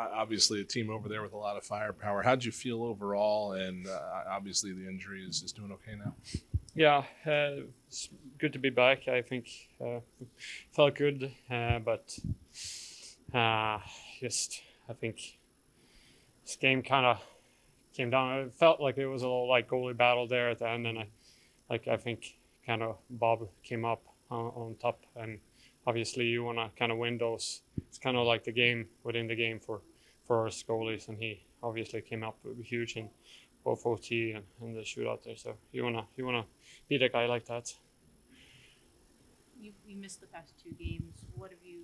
uh, obviously a team over there with a lot of firepower. How'd you feel overall? And uh, obviously the injury is, is doing okay now. Yeah, uh, it's good to be back. I think uh, felt good, uh, but uh, just I think this game kind of came down. It felt like it was a little like goalie battle there at the end, and I like I think kind of Bob came up on, on top, and obviously you want to kind of win those. It's kind of like the game within the game for for us goalies, and he obviously came up huge in both OT and, and the shootout there. So you wanna you wanna beat a guy like that. You, you missed the past two games. What have you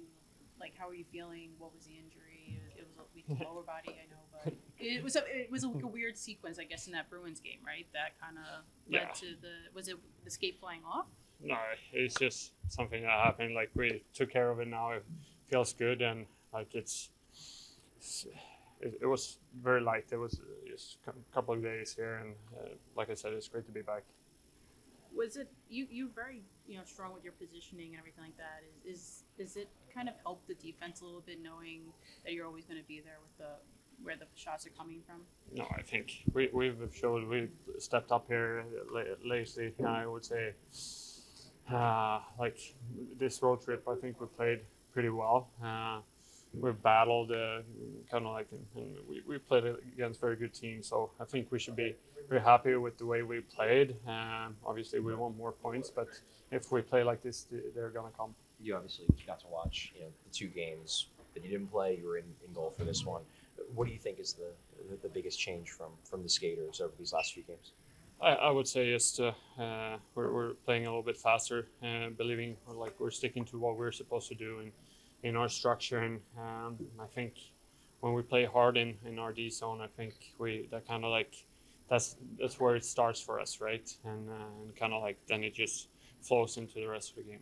like? How are you feeling? What was the injury? It was a weak lower body, I know, but it was a it was a, a weird sequence, I guess, in that Bruins game, right? That kind of led Yeah. to the was it the skate flying off? No, it's just something that happened. Like we took care of it now. It feels good and like it's. It, it was very light. It was just a couple of days here, and uh, like I said, it's great to be back. Was it you? You very you know strong with your positioning and everything like that. Is is is it kind of helped the defense a little bit, knowing that you're always going to be there with the where the shots are coming from? No, I think we we've showed we stepped up here lately. I would say, uh, like this road trip, I think we played pretty well. Uh, we've battled uh, kind of like, and we, we played against very good teams. So I think we should be very happy with the way we played. Um, obviously, we want more points, but if we play like this, they're gonna come. you obviously got to watch you know the two games that you didn't play. You were in, in goal for this one. What do you think is the, the the biggest change from from the skaters over these last few games? I, I would say just uh, uh, we're, we're playing a little bit faster, uh, believing like we're sticking to what we're supposed to do in, in our structure. And um, I think when we play hard in, in our D zone, I think we that kind of like that's that's where it starts for us, right? And, uh, and kind of like then it just flows into the rest of the game.